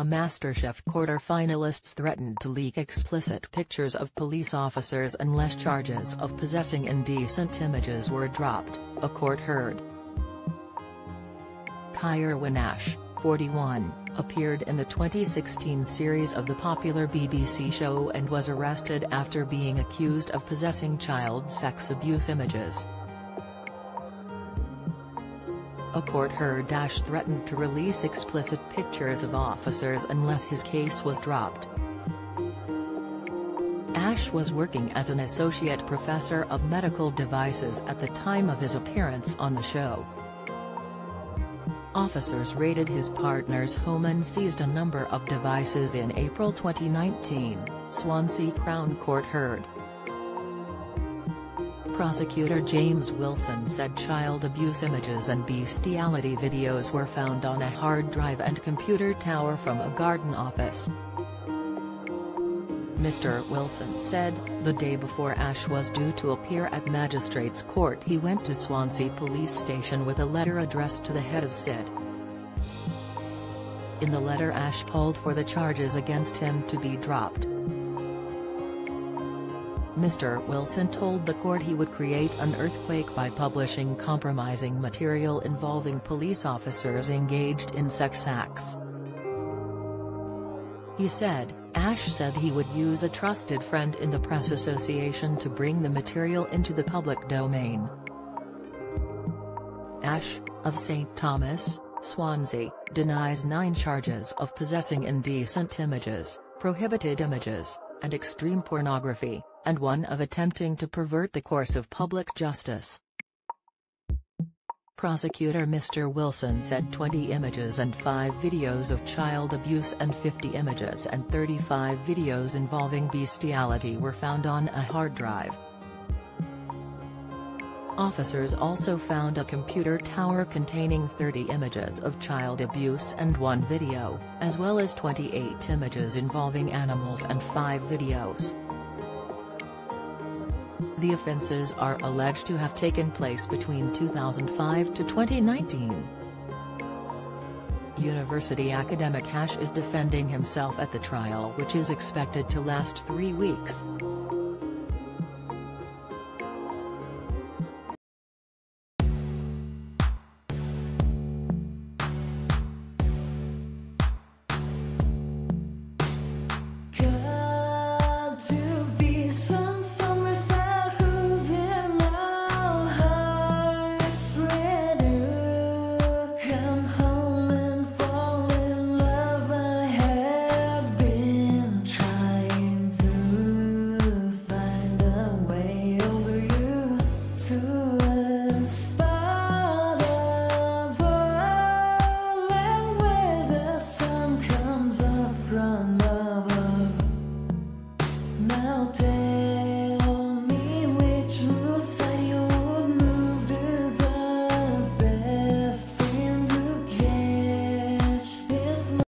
A MasterChef quarter-finalists threatened to leak explicit pictures of police officers unless charges of possessing indecent images were dropped, a court heard. Kierwin Ash, 41, appeared in the 2016 series of the popular BBC show and was arrested after being accused of possessing child sex abuse images. A court heard Ash threatened to release explicit pictures of officers unless his case was dropped. Ash was working as an associate professor of medical devices at the time of his appearance on the show. Officers raided his partner's home and seized a number of devices in April 2019, Swansea Crown Court heard. Prosecutor James Wilson said child abuse images and bestiality videos were found on a hard drive and computer tower from a garden office. Mr. Wilson said, the day before Ash was due to appear at magistrate's court he went to Swansea police station with a letter addressed to the head of SID. In the letter Ash called for the charges against him to be dropped. Mr. Wilson told the court he would create an earthquake by publishing compromising material involving police officers engaged in sex acts. He said, Ash said he would use a trusted friend in the Press Association to bring the material into the public domain. Ash, of St. Thomas, Swansea, denies nine charges of possessing indecent images, prohibited images, and extreme pornography and one of attempting to pervert the course of public justice. Prosecutor Mr. Wilson said 20 images and 5 videos of child abuse and 50 images and 35 videos involving bestiality were found on a hard drive. Officers also found a computer tower containing 30 images of child abuse and one video, as well as 28 images involving animals and 5 videos. The offences are alleged to have taken place between 2005 to 2019. University academic Ash is defending himself at the trial which is expected to last three weeks.